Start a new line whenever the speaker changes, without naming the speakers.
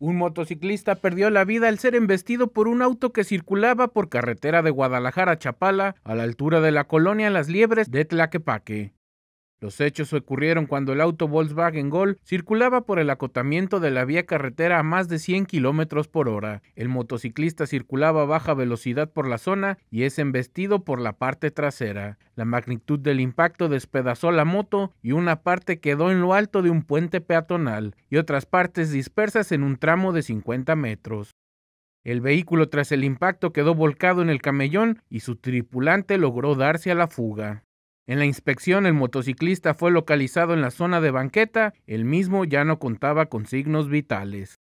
Un motociclista perdió la vida al ser embestido por un auto que circulaba por carretera de Guadalajara a Chapala, a la altura de la colonia Las Liebres de Tlaquepaque. Los hechos ocurrieron cuando el auto Volkswagen Gol circulaba por el acotamiento de la vía carretera a más de 100 kilómetros por hora. El motociclista circulaba a baja velocidad por la zona y es embestido por la parte trasera. La magnitud del impacto despedazó la moto y una parte quedó en lo alto de un puente peatonal y otras partes dispersas en un tramo de 50 metros. El vehículo tras el impacto quedó volcado en el camellón y su tripulante logró darse a la fuga. En la inspección el motociclista fue localizado en la zona de banqueta, el mismo ya no contaba con signos vitales.